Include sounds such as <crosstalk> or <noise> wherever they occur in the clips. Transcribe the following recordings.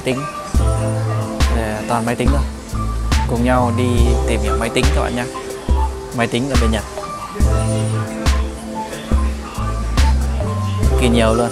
máy tính. Toàn máy tính thôi. Cùng nhau đi tìm hiểu máy tính các bạn nhé. Máy tính ở bên Nhật. Kỳ nhiều luôn.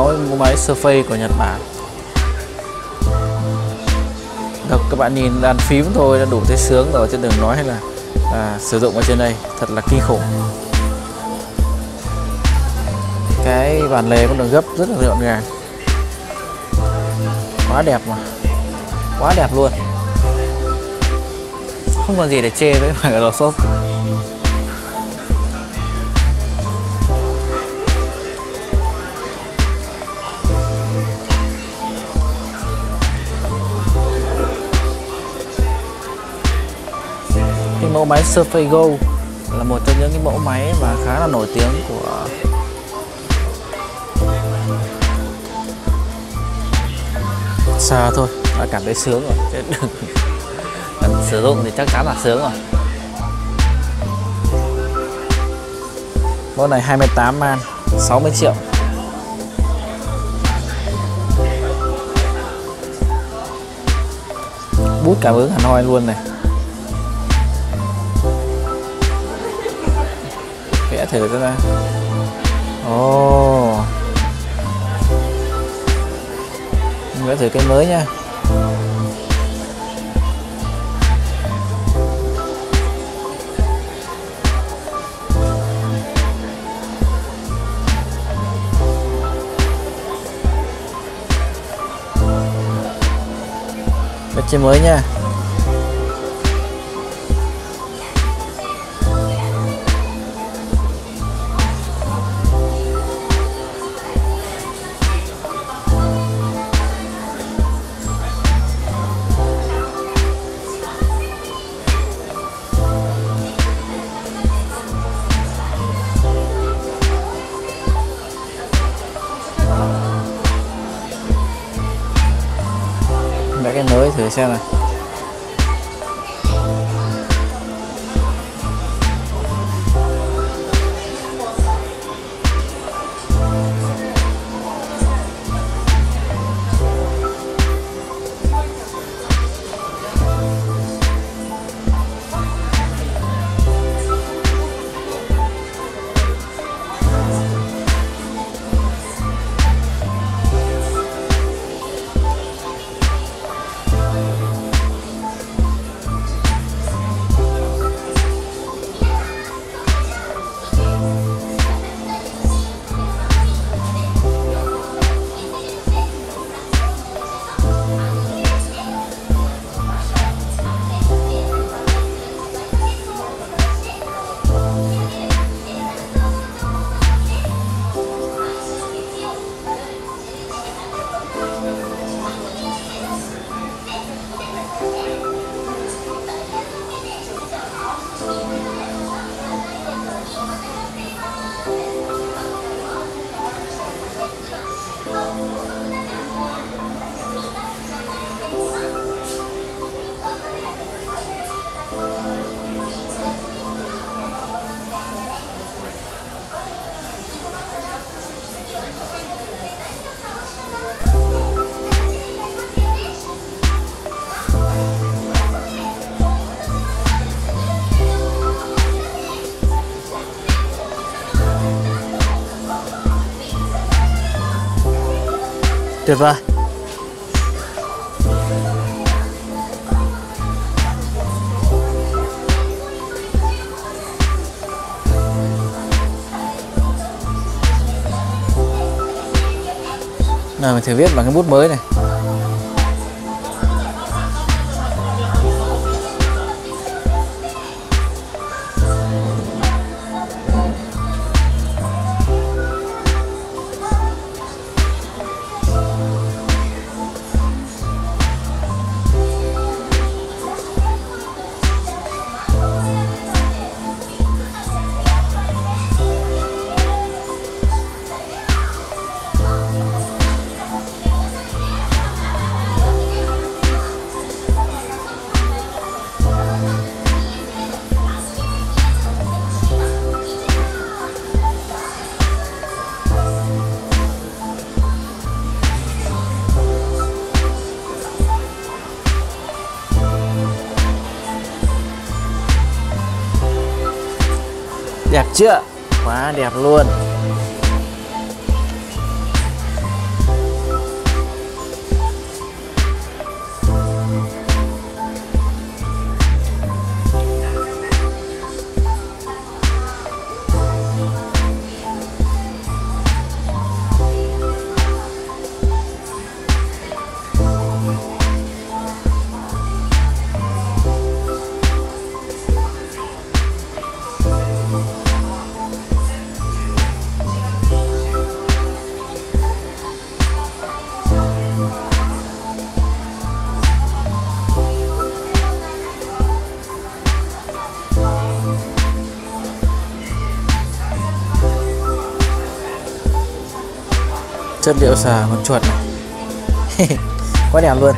Mẫu máy Surface của Nhật Bản. Được, các bạn nhìn đàn phím thôi đã đủ thấy sướng rồi chứ đừng nói hay là à, sử dụng ở trên đây thật là kinh khủng. Cái bàn lề cũng được gấp rất là gọn gàng quá đẹp mà. Quá đẹp luôn. Không còn gì để chê với Microsoft cái mẫu máy Surface Go là một trong những cái mẫu máy mà khá là nổi tiếng của xa thôi. Đã cảm thấy sướng rồi. Chứ đừng cần sử dụng thì chắc chắn là sướng rồi. Mẫu này 28 man 60 triệu. Bút cảm ứng Hanoi luôn này. Vẽ thử đây. Ồ. Oh. vẽ thử cái mới nha. Cái chơi mới nha. Vẽ cái mới tuyệt vời. Nào mình thử viết bằng cái bút mới này. Chưa? Quá đẹp luôn. Chất liệu xà con chuột này. <laughs> Quá đẹp luôn.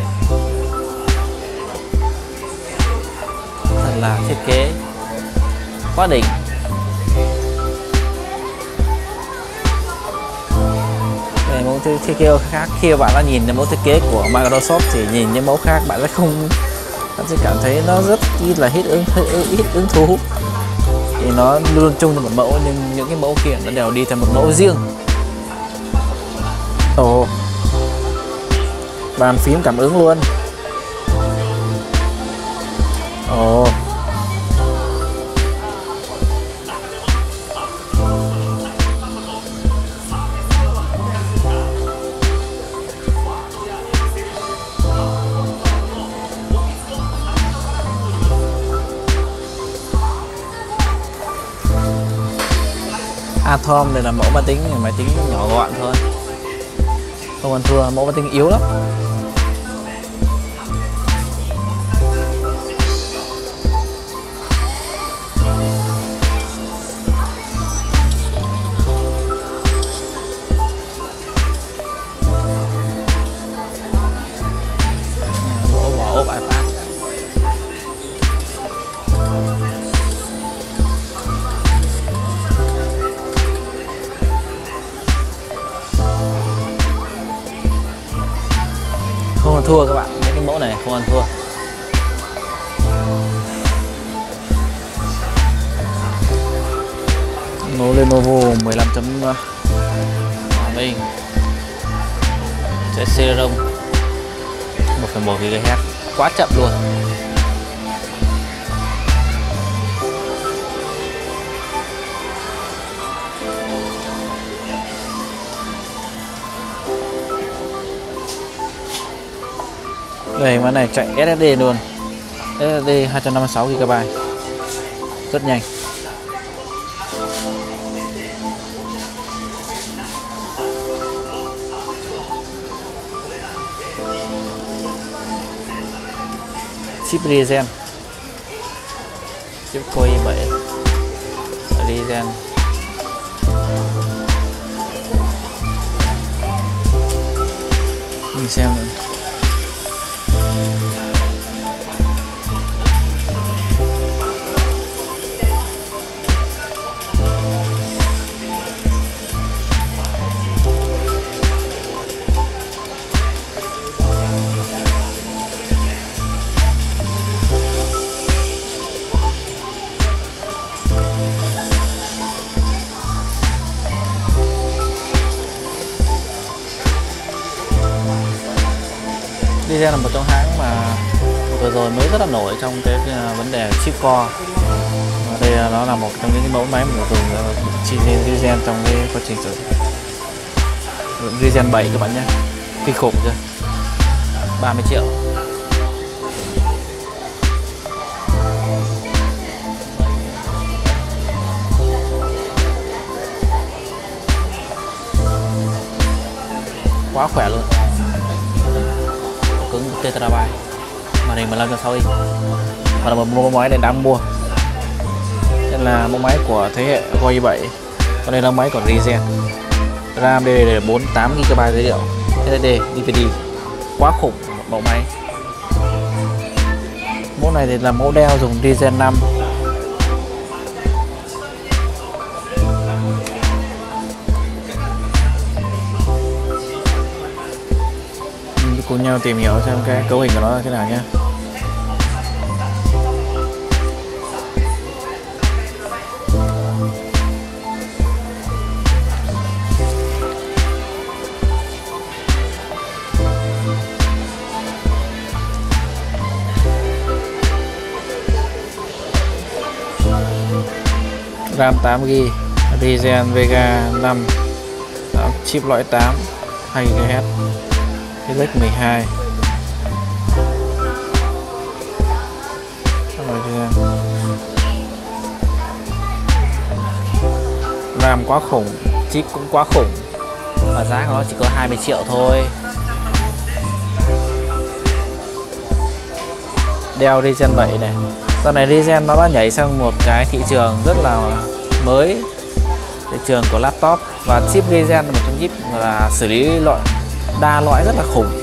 Thật là thiết kế. Quá đỉnh. Đây, mẫu thiết kế khác. Khi bạn đã nhìn mẫu thiết kế của Microsoft thì nhìn những mẫu khác bạn sẽ không bạn sẽ cảm thấy nó rất là ít ứng ít ứng thú. Thì nó luôn chung là một mẫu nhưng những cái mẫu kia nó đều đi theo một mẫu riêng Ồ. Bàn phím cảm ứng luôn. Ồ. Atom này là mẫu máy tính máy tính nhỏ gọn thôi không ăn thua mẫu văn tính yếu lắm. Nó Lenovo 15 chấm à, hòa bình sẽ Celeron 1,1 GHz quá chậm luôn. Đây máy này chạy SSD luôn. SSD 256 GB rất nhanh. Chip Ryzen chip Core i7 Ryzen mình xem nữa. Diesel là một trong hãng mà vừa rồi mới rất là nổi trong cái, à, vấn đề chip core. Và đây nó là một trong những cái mẫu máy mà dùng à, chi Ryzen trong cái quá trình sử dụng. Ryzen 7 các bạn nhé. Kinh khủng chưa? 30 triệu. Quá khỏe luôn cứng terabyte màn hình 15.6 inch và là một mẫu máy này đang mua. Đây là mẫu máy của thế hệ Huawei 7 còn đây là máy của Ryzen. RAM DDR 4 8GB dữ liệu. SSD DVD quá khủng một mẫu máy. Mẫu này thì là mẫu đeo dùng Ryzen 5 cùng nhau tìm hiểu xem cái cấu hình của nó là thế nào nhé. RAM 8GB Ryzen Vega 5 ờ, chip loại 8 2GHz Helix 12 rồi chưa RAM quá khủng chip cũng quá khủng. Và giá của nó chỉ có 20 triệu thôi. Đeo Ryzen 7 này. Sau này Ryzen nó đã nhảy sang một cái thị trường rất là mới. Thị trường của laptop. Và chip là một trong chip là xử lý loại đa loại rất là khủng.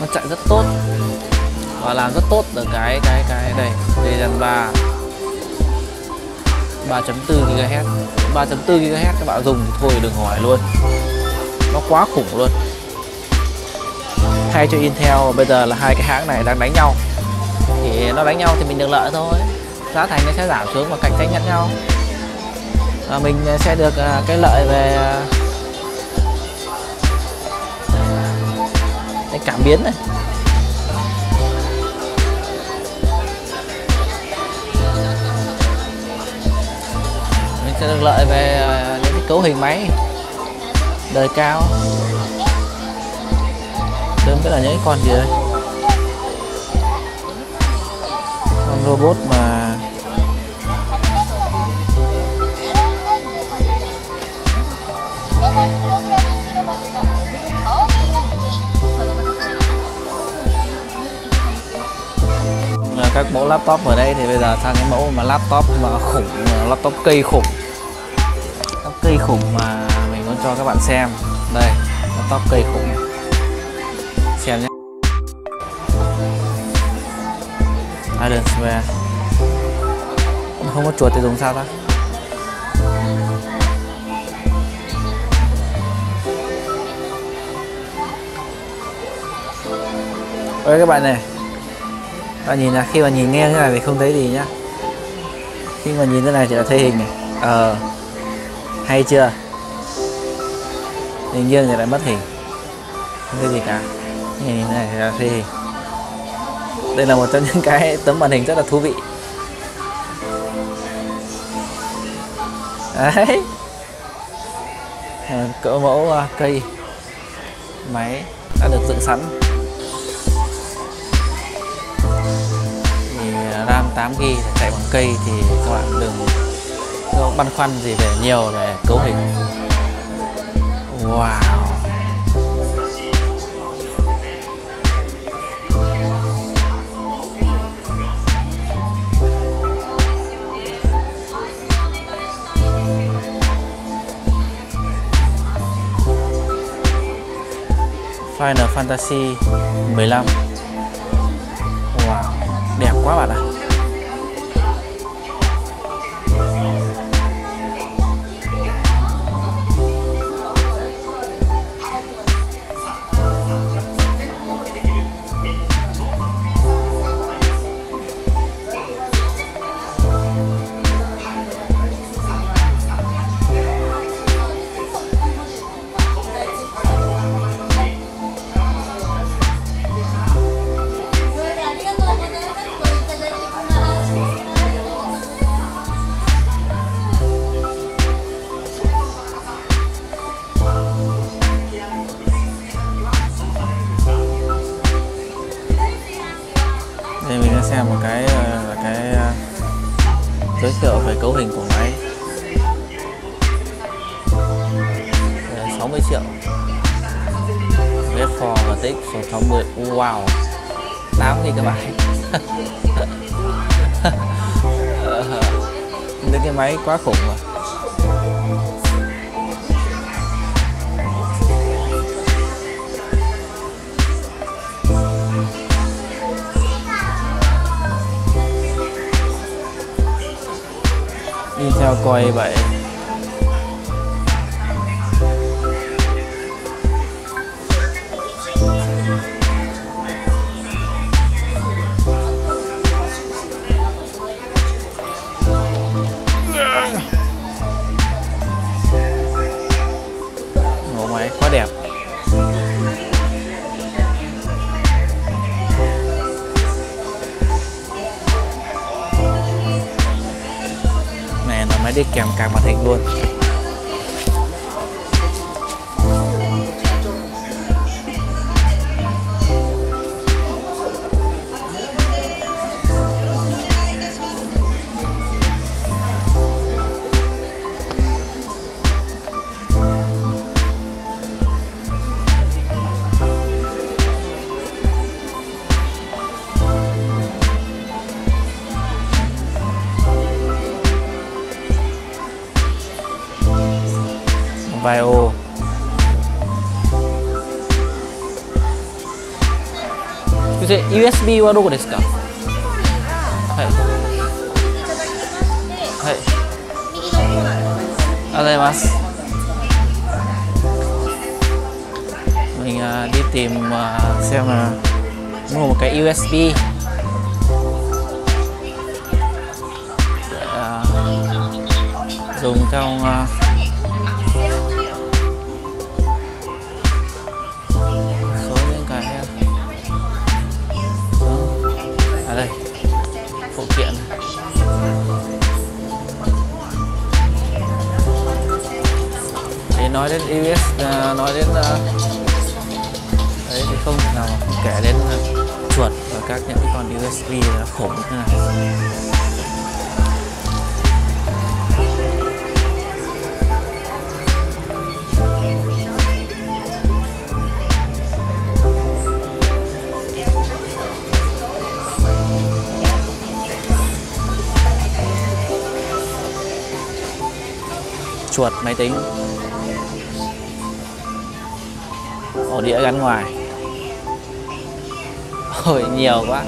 Nó chạy rất tốt. Và làm rất tốt ở cái cái cái đây Ryzen 3 3.4 GHz 3.4 GHz các bạn dùng thôi, đừng hỏi luôn. Nó quá khủng luôn. Hay cho Intel, bây giờ là hai cái hãng này đang đánh nhau. Thì nó đánh nhau thì mình được lợi thôi. Giá thành nó sẽ giảm xuống và cạnh tranh lẫn nhau. Và mình sẽ được à, cái lợi về Đây, cảm biến này. Mình sẽ được lợi về à, những cái cấu hình máy. Đời cao. Tôi biết là những con gì đây. Con robot mà các mẫu laptop ở đây thì bây giờ sang cái mẫu mà laptop mà khủng laptop cây khủng. Laptop cây khủng mà mình muốn cho các bạn xem. Đây, laptop cây khủng xem nhé. Iron Square không có chuột thì dùng sao ta? Ôi các bạn này bạn nhìn là khi mà nhìn nghe thế này thì không thấy gì nhá. Khi mà nhìn thế này chỉ là thấy hình này. Ờ hay chưa? Hình nghiêng thì lại mất hình. Không thấy gì cả. Nhìn thế này thì là thấy hình. Đây là một trong những cái tấm màn hình rất là thú vị. Đấy. Cỡ mẫu à, cây, máy đã được dựng sẵn. RAM 8GB chạy bằng cây thì các bạn đừng có băn khoăn gì về nhiều về cấu hình. Wow. Final Fantasy 15 Wow, đẹp quá bạn ạ. à. 60 triệu. RAV4 và tích số 60 wow. 8 đi các bạn. <laughs> Những cái máy quá khủng rồi đi theo coi vậy này đi kèm cả màn hình luôn. バイオ USB はどこですか？はい。はい。ありがとうございます。が出てます。よなもう一回 USB dùng trong uh, nói đến US uh, à, nói đến uh, đấy thì không thể nào không kể đến uh, chuột và các những cái con USB là khủng. Như này chuột máy tính. Ổ đĩa gắn ngoài. Ôi nhiều quá.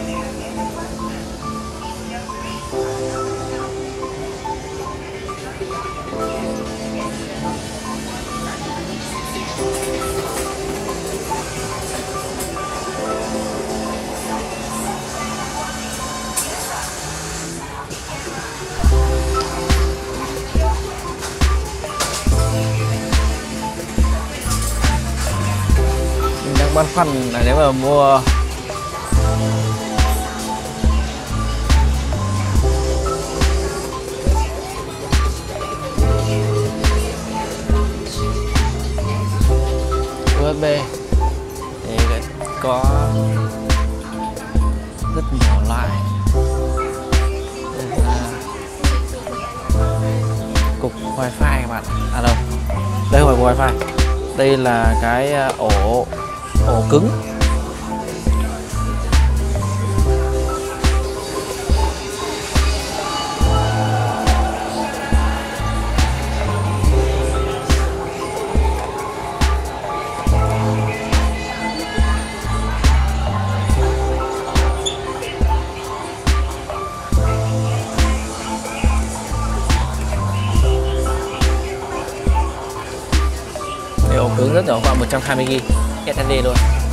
Băn khoăn là nếu mà mua USB thì có rất nhiều loại. Cục wifi các bạn. À đâu, đây không phải wifi. Đây là cái ờ, ổ ổ cứng. 120GB SSD luôn.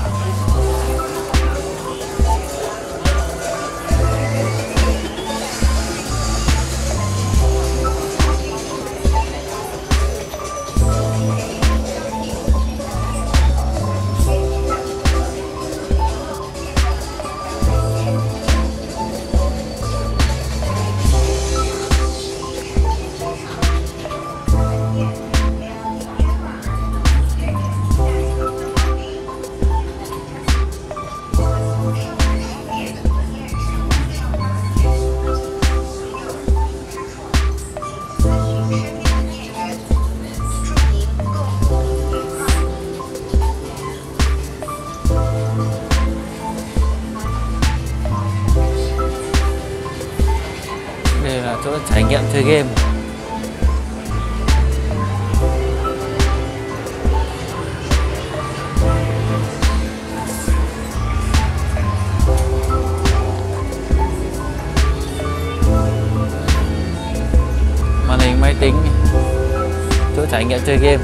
Chỗ trải nghiệm chơi game.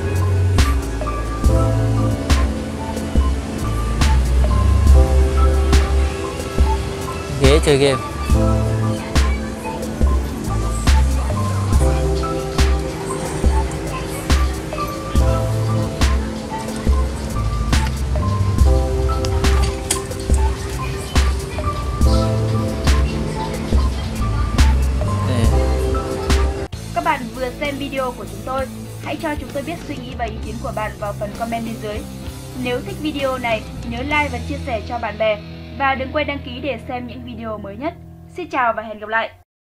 Ghế chơi game. Các bạn vừa xem video của chúng tôi, hãy cho chúng tôi biết suy nghĩ và ý kiến của bạn vào phần comment bên dưới. Nếu thích video này, nhớ like và chia sẻ cho bạn bè và đừng quên đăng ký để xem những video mới nhất. Xin chào và hẹn gặp lại!